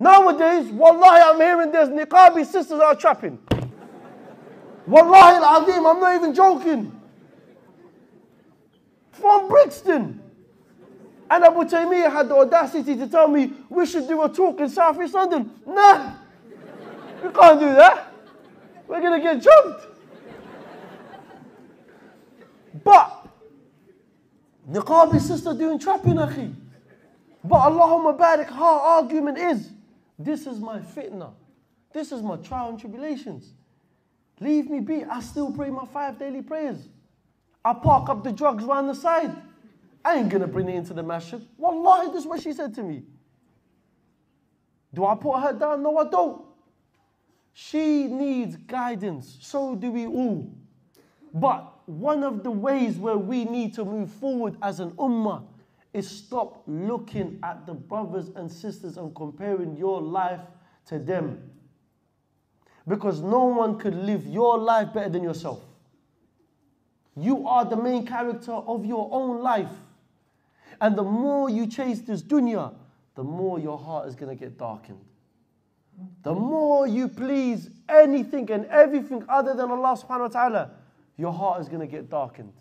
Nowadays, wallahi, I'm hearing there's niqabi sisters are trapping. Wallahi al-azim, I'm not even joking. From Brixton. And Abu Taymiyyah had the audacity to tell me we should do a talk in South East London. Nah, we can't do that. We're going to get jumped. But, Niqabi sister doing trapping, akhi. But Allahumma barik, her argument is, this is my fitna. This is my trial and tribulations. Leave me be. I still pray my five daily prayers. I park up the drugs around the side. I ain't gonna bring it into the masjid. Wallahi, this is what she said to me. Do I put her down? No, I don't. She needs guidance. So do we all. But one of the ways where we need to move forward as an ummah is stop looking at the brothers and sisters and comparing your life to them. Because no one could live your life better than yourself. You are the main character of your own life. And the more you chase this dunya, the more your heart is going to get darkened. The more you please anything and everything other than Allah subhanahu wa ta'ala, your heart is going to get darkened.